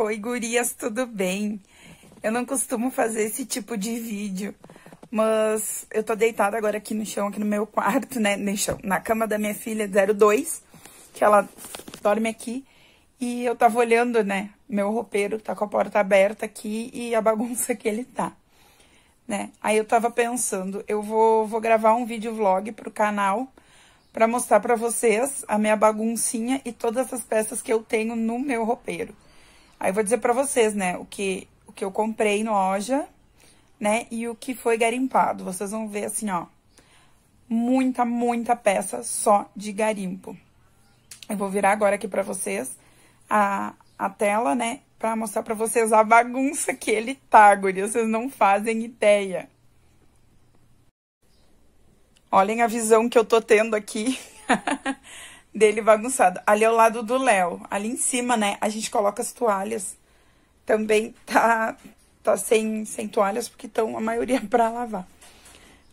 Oi, gurias, tudo bem? Eu não costumo fazer esse tipo de vídeo, mas eu tô deitada agora aqui no chão, aqui no meu quarto, né? No chão, na cama da minha filha 02, que ela dorme aqui. E eu tava olhando, né? Meu roupeiro tá com a porta aberta aqui e a bagunça que ele tá, né? Aí eu tava pensando, eu vou, vou gravar um vídeo vlog pro canal para mostrar para vocês a minha baguncinha e todas as peças que eu tenho no meu roupeiro. Aí vou dizer para vocês, né, o que, o que eu comprei em loja, né, e o que foi garimpado. Vocês vão ver assim, ó, muita, muita peça só de garimpo. Eu vou virar agora aqui para vocês a, a tela, né, para mostrar para vocês a bagunça que ele tá, guri. Vocês não fazem ideia. Olhem a visão que eu tô tendo aqui dele bagunçado. Ali é o lado do Léo. Ali em cima, né, a gente coloca as toalhas. Também tá, tá sem, sem toalhas, porque estão a maioria para lavar.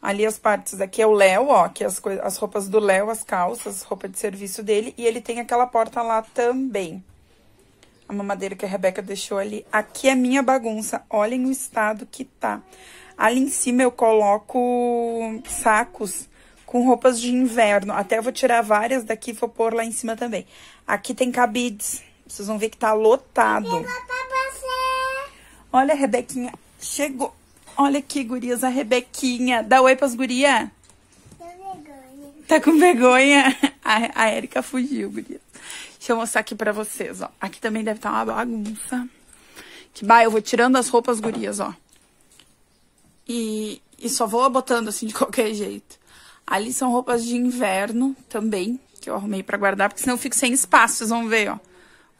Ali as partes aqui é o Léo, ó, que as, as roupas do Léo, as calças, roupa de serviço dele. E ele tem aquela porta lá também. A mamadeira que a Rebeca deixou ali. Aqui é minha bagunça. Olhem o estado que tá. Ali em cima eu coloco sacos com roupas de inverno. Até vou tirar várias daqui e vou pôr lá em cima também. Aqui tem cabides. Vocês vão ver que tá lotado. Olha a Rebequinha. Chegou. Olha aqui, gurias, a Rebequinha. Dá oi pras gurias. Tá com vergonha? A, a Erika fugiu, gurias. Deixa eu mostrar aqui pra vocês, ó. Aqui também deve estar tá uma bagunça. Que, bah, eu vou tirando as roupas, gurias, ó. E, e só vou botando assim de qualquer jeito. Ali são roupas de inverno também, que eu arrumei pra guardar, porque senão eu fico sem espaço, vocês vão ver, ó.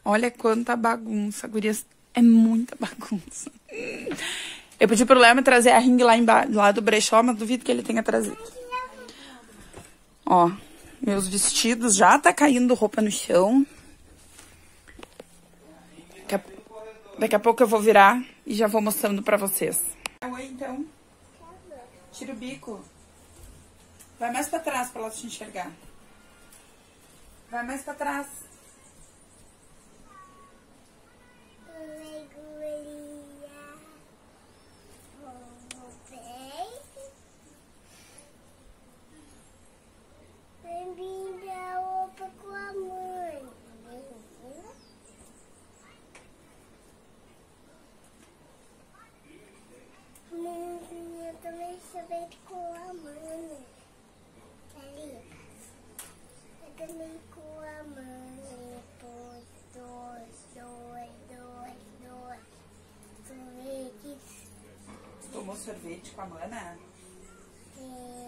Olha quanta bagunça, gurias. É muita bagunça. Eu pedi pro Léo trazer a ring lá, embaixo, lá do brechó, mas duvido que ele tenha trazido. Ó, meus vestidos já tá caindo roupa no chão. Daqui a, daqui a pouco eu vou virar e já vou mostrando pra vocês. Oi, então. Tira o bico. Vai mais pra trás pra ela te enxergar. Vai mais pra trás. sorvete com a mãe. Ali. Eu também com a mãe. Dois, dois, dois, dois, dois. Sorvetes. Tomou sorvete com a mana? É.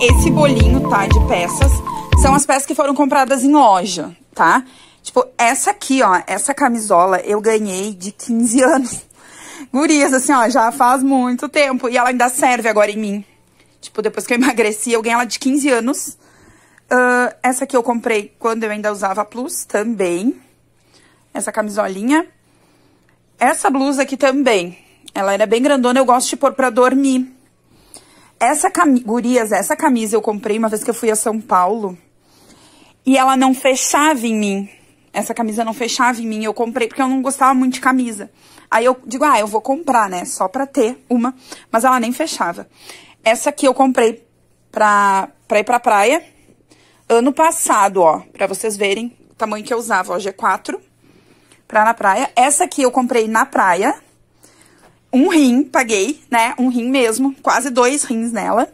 esse bolinho, tá, de peças, são as peças que foram compradas em loja, tá? Tipo, essa aqui, ó, essa camisola eu ganhei de 15 anos. Gurias, assim, ó, já faz muito tempo. E ela ainda serve agora em mim. Tipo, depois que eu emagreci, eu ganhei ela de 15 anos. Uh, essa aqui eu comprei quando eu ainda usava Plus, também. Essa camisolinha. Essa blusa aqui também. Ela era bem grandona, eu gosto de pôr pra dormir. Essa camisa, gurias, essa camisa eu comprei uma vez que eu fui a São Paulo. E ela não fechava em mim. Essa camisa não fechava em mim. Eu comprei porque eu não gostava muito de camisa. Aí eu digo, ah, eu vou comprar, né? Só pra ter uma. Mas ela nem fechava. Essa aqui eu comprei pra, pra ir pra praia. Ano passado, ó. Pra vocês verem o tamanho que eu usava, ó. G4. Pra na praia. Essa aqui eu comprei na praia. Um rim, paguei, né? Um rim mesmo. Quase dois rins nela.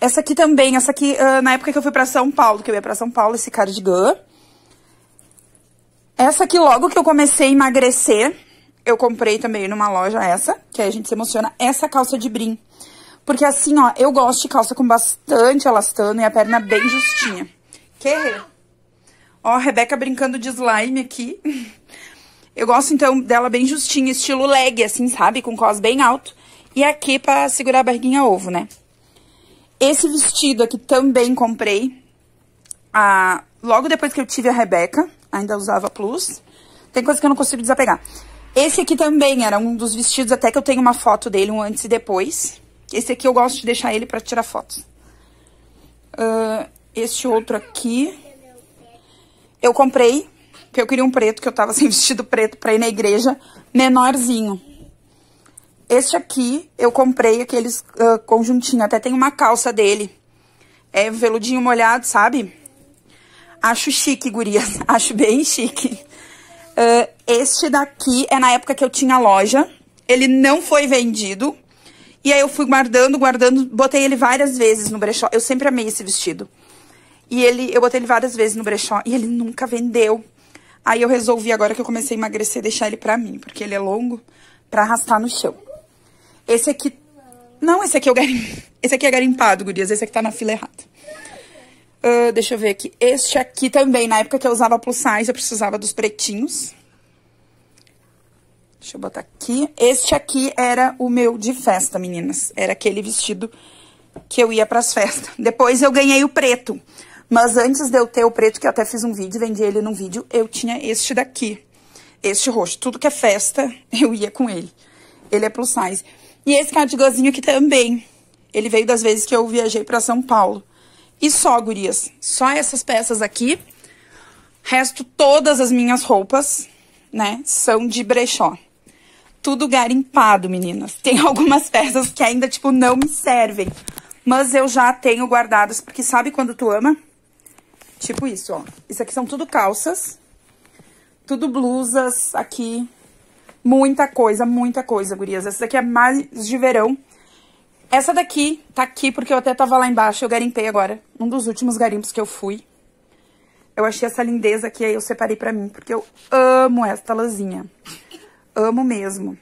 Essa aqui também, essa aqui, uh, na época que eu fui pra São Paulo, que eu ia pra São Paulo, esse cardigan. Essa aqui, logo que eu comecei a emagrecer, eu comprei também numa loja essa, que aí a gente se emociona, essa calça de brim. Porque assim, ó, eu gosto de calça com bastante elastano e a perna bem justinha. Que? Ó, a Rebeca brincando de slime aqui. Eu gosto, então, dela bem justinha, estilo leg, assim, sabe? Com cos bem alto. E aqui pra segurar a barriguinha ovo, né? Esse vestido aqui também comprei. Ah, logo depois que eu tive a Rebeca, ainda usava plus. Tem coisa que eu não consigo desapegar. Esse aqui também era um dos vestidos, até que eu tenho uma foto dele, um antes e depois. Esse aqui eu gosto de deixar ele pra tirar fotos. Uh, este outro aqui, eu comprei, porque eu queria um preto, que eu tava sem vestido preto pra ir na igreja, menorzinho. Este aqui, eu comprei aqueles uh, conjuntinho, até tem uma calça dele. É veludinho molhado, sabe? Acho chique, gurias. Acho bem chique. Uh, este daqui é na época que eu tinha loja. Ele não foi vendido. E aí eu fui guardando, guardando, botei ele várias vezes no brechó. Eu sempre amei esse vestido. E ele, eu botei ele várias vezes no brechó e ele nunca vendeu. Aí eu resolvi, agora que eu comecei a emagrecer, deixar ele pra mim, porque ele é longo, pra arrastar no chão. Esse aqui... Não, esse aqui é garim... Esse aqui é garimpado, gurias. Esse aqui tá na fila errada. Uh, deixa eu ver aqui. Este aqui também, na época que eu usava plus size, eu precisava dos pretinhos. Deixa eu botar aqui. Este aqui era o meu de festa, meninas. Era aquele vestido que eu ia pras festas. Depois eu ganhei o preto. Mas antes de eu ter o preto, que eu até fiz um vídeo, vendi ele num vídeo, eu tinha este daqui. Este roxo. Tudo que é festa, eu ia com ele. Ele é plus size. E esse cardiganzinho aqui também. Ele veio das vezes que eu viajei pra São Paulo. E só, gurias. Só essas peças aqui. Resto todas as minhas roupas, né, são de brechó. Tudo garimpado, meninas. Tem algumas peças que ainda, tipo, não me servem. Mas eu já tenho guardadas, porque sabe quando tu ama? Tipo isso, ó. Isso aqui são tudo calças. Tudo blusas aqui. Muita coisa, muita coisa, gurias. Essa daqui é mais de verão. Essa daqui tá aqui porque eu até tava lá embaixo, eu garimpei agora. Um dos últimos garimpos que eu fui. Eu achei essa lindeza aqui, aí eu separei pra mim, porque eu amo esta lãzinha. Amo mesmo.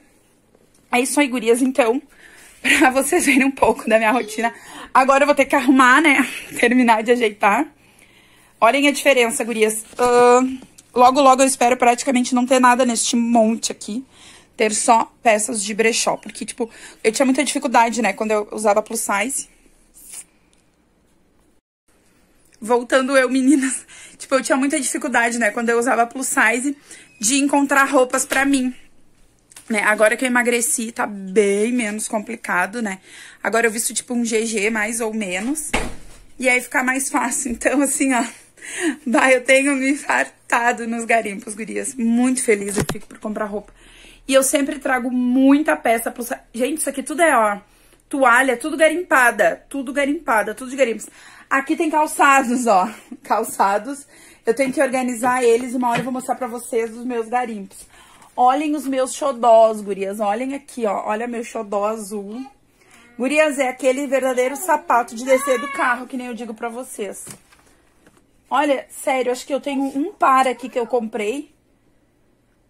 É isso aí, gurias, então, pra vocês verem um pouco da minha rotina. Agora eu vou ter que arrumar, né, terminar de ajeitar. Olhem a diferença, gurias. Uh, logo, logo eu espero praticamente não ter nada neste monte aqui ter só peças de brechó. Porque, tipo, eu tinha muita dificuldade, né, quando eu usava plus size. Voltando eu, meninas. Tipo, eu tinha muita dificuldade, né, quando eu usava plus size, de encontrar roupas pra mim. Né, agora que eu emagreci, tá bem menos complicado, né? Agora eu visto, tipo, um GG, mais ou menos. E aí fica mais fácil. Então, assim, ó... Bah, eu tenho me fartado nos garimpos, gurias. Muito feliz eu fico por comprar roupa. E eu sempre trago muita peça pro... Gente, isso aqui tudo é, ó, toalha, tudo garimpada. Tudo garimpada, tudo de garimpos. Aqui tem calçados, ó, calçados. Eu tenho que organizar eles uma hora eu vou mostrar pra vocês os meus garimpos. Olhem os meus xodós, gurias. Olhem aqui, ó. Olha meu xodó azul. Gurias, é aquele verdadeiro sapato de descer do carro, que nem eu digo pra vocês. Olha, sério, acho que eu tenho um par aqui que eu comprei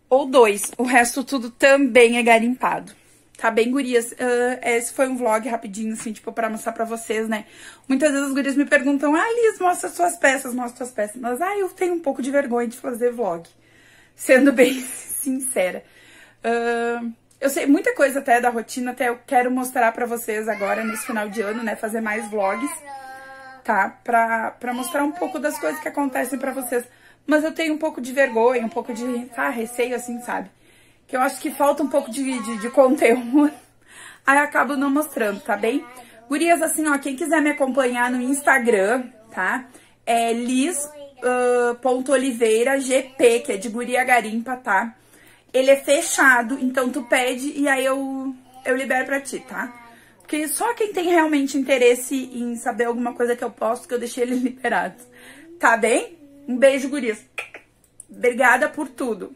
ou dois. O resto tudo também é garimpado. Tá bem, gurias? Uh, esse foi um vlog rapidinho, assim, tipo, pra mostrar pra vocês, né? Muitas vezes as gurias me perguntam, ah, Liz, mostra suas peças, mostra suas peças. Mas, ah, eu tenho um pouco de vergonha de fazer vlog. Sendo bem sincera. Uh, eu sei muita coisa até da rotina, até eu quero mostrar pra vocês agora, nesse final de ano, né? Fazer mais vlogs, tá? Pra, pra mostrar um pouco das coisas que acontecem pra vocês. Mas eu tenho um pouco de vergonha, um pouco de, tá, receio, assim, sabe? que eu acho que falta um pouco de, de, de conteúdo. Aí acabo não mostrando, tá bem? Gurias, assim, ó, quem quiser me acompanhar no Instagram, tá? É lis.oliveiragp, uh, que é de Guria Garimpa, tá? Ele é fechado, então tu pede e aí eu, eu libero pra ti, tá? Porque só quem tem realmente interesse em saber alguma coisa que eu posto, que eu deixei ele liberado. Tá bem? Um beijo, gurias. Obrigada por tudo.